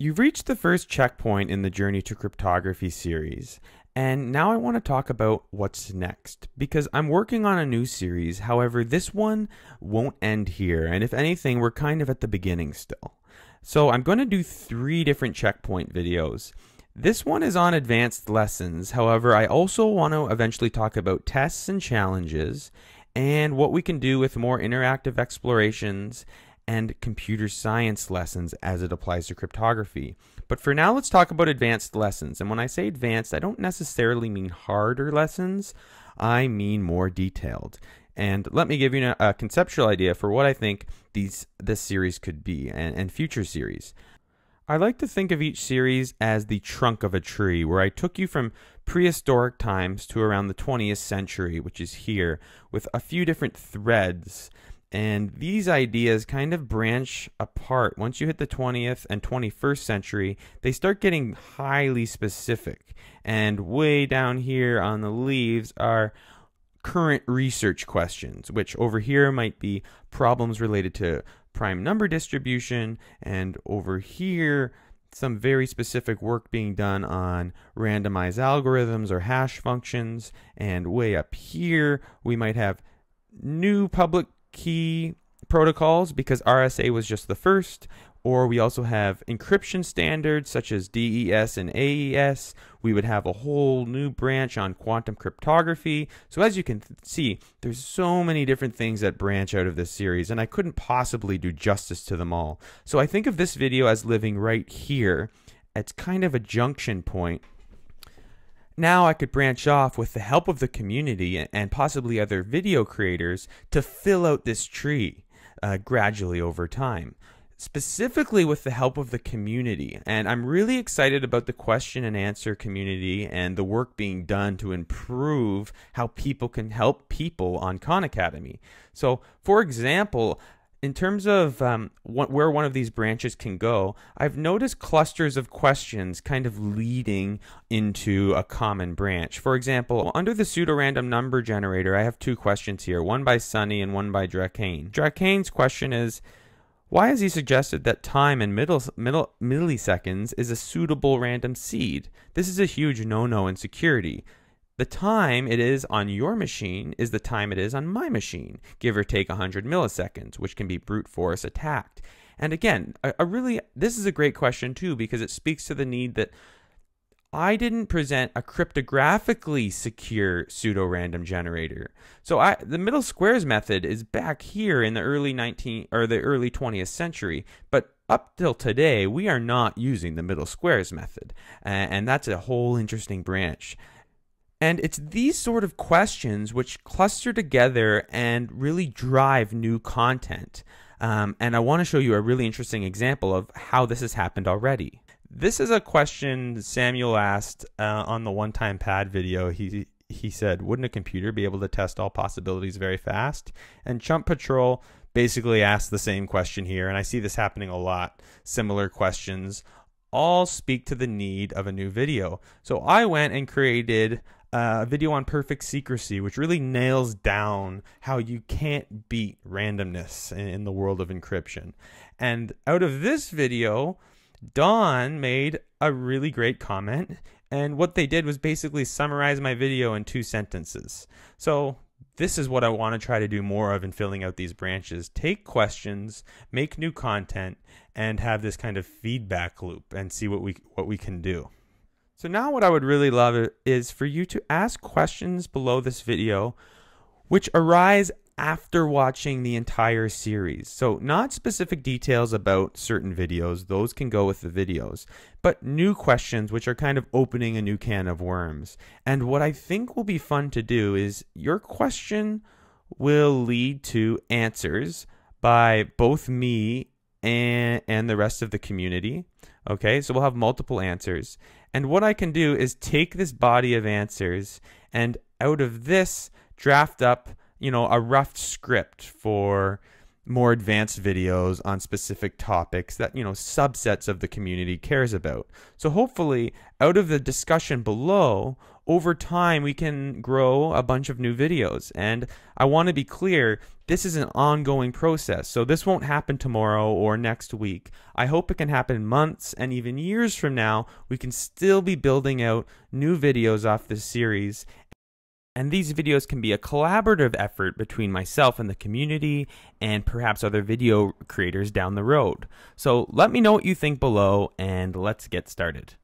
You've reached the first checkpoint in the Journey to Cryptography series, and now I want to talk about what's next because I'm working on a new series. However, this one won't end here, and if anything, we're kind of at the beginning still. So I'm going to do three different checkpoint videos. This one is on advanced lessons. However, I also want to eventually talk about tests and challenges and what we can do with more interactive explorations and computer science lessons as it applies to cryptography. But for now, let's talk about advanced lessons. And when I say advanced, I don't necessarily mean harder lessons, I mean more detailed. And let me give you a, conceptual idea for what I think these this series could be and, and future series. I like to think of each series as the trunk of a tree, where I took you from prehistoric times to around the 20th century, which is here, with a few different threads and these ideas kind of branch apart. Once you hit the 20th and 21st century, they start getting highly specific. And way down here on the leaves are current research questions, which over here might be problems related to prime number distribution, and over here, some very specific work being done on randomized algorithms or hash functions. And way up here, we might have new public key protocols because RSA was just the first, or we also have encryption standards such as DES and AES. We would have a whole new branch on quantum cryptography. So as you can see, there's so many different things that branch out of this series, and I couldn't possibly do justice to them all. So I think of this video as living right here. It's kind of a junction point now I could branch off with the help of the community and possibly other video creators to fill out this tree uh, gradually over time. Specifically with the help of the community. And I'm really excited about the question and answer community and the work being done to improve how people can help people on Khan Academy. So, for example, in terms of um, what, where one of these branches can go, I've noticed clusters of questions kind of leading into a common branch. For example, under the pseudo-random number generator, I have two questions here, one by Sunny and one by Drakane. Drakane's question is, why has he suggested that time in middle, middle, milliseconds is a suitable random seed? This is a huge no-no in security. The time it is on your machine is the time it is on my machine, give or take 100 milliseconds, which can be brute force attacked. And again, a, a really this is a great question too because it speaks to the need that I didn't present a cryptographically secure pseudo random generator. So I the middle squares method is back here in the early 19 or the early 20th century, but up till today we are not using the middle squares method. and that's a whole interesting branch. And it's these sort of questions which cluster together and really drive new content. Um, and I want to show you a really interesting example of how this has happened already. This is a question Samuel asked uh, on the one time pad video. He he said, "Wouldn't a computer be able to test all possibilities very fast?" And Chump Patrol basically asked the same question here, and I see this happening a lot. Similar questions all speak to the need of a new video. So I went and created a video on perfect secrecy, which really nails down how you can't beat randomness in the world of encryption. And out of this video, Don made a really great comment. And what they did was basically summarize my video in two sentences. So this is what I want to try to do more of in filling out these branches. Take questions, make new content, and have this kind of feedback loop and see what we what we can do. So now what I would really love is for you to ask questions below this video which arise after watching the entire series. So not specific details about certain videos, those can go with the videos, but new questions which are kind of opening a new can of worms. And what I think will be fun to do is your question will lead to answers by both me and, and the rest of the community. Okay, so we'll have multiple answers. And what I can do is take this body of answers and out of this draft up, you know, a rough script for more advanced videos on specific topics that, you know, subsets of the community cares about. So hopefully, out of the discussion below, over time we can grow a bunch of new videos. And I want to be clear, this is an ongoing process. So this won't happen tomorrow or next week. I hope it can happen months and even years from now. We can still be building out new videos off this series and these videos can be a collaborative effort between myself and the community and perhaps other video creators down the road. So let me know what you think below and let's get started.